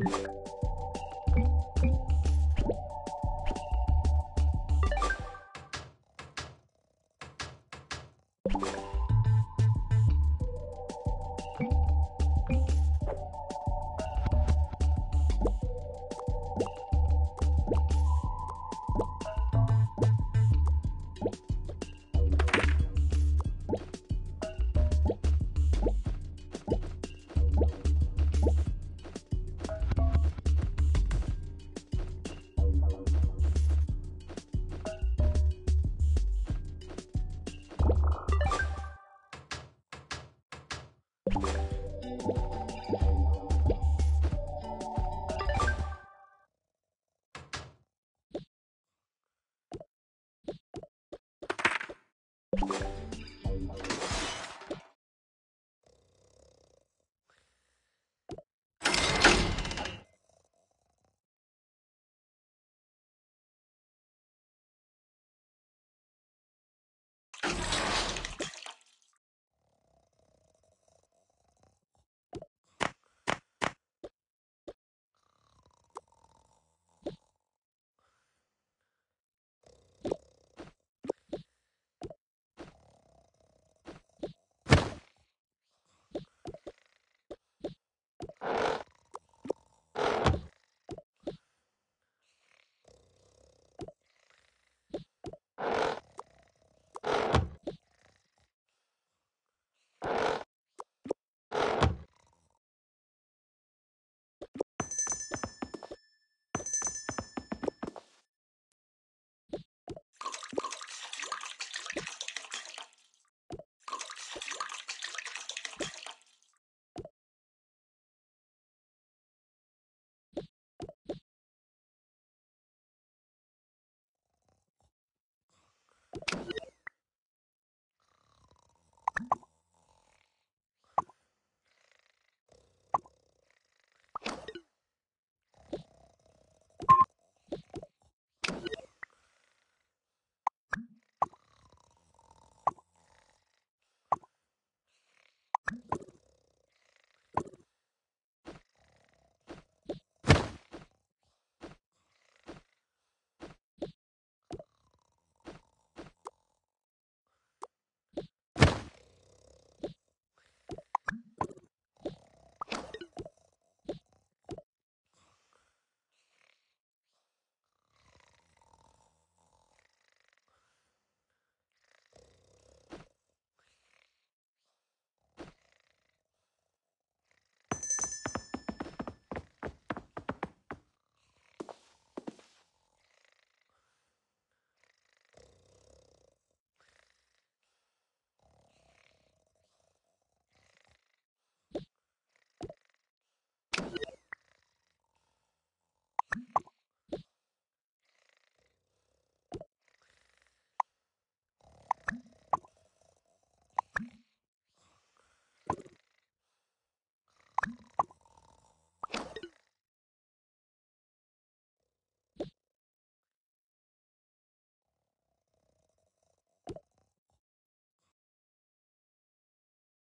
you you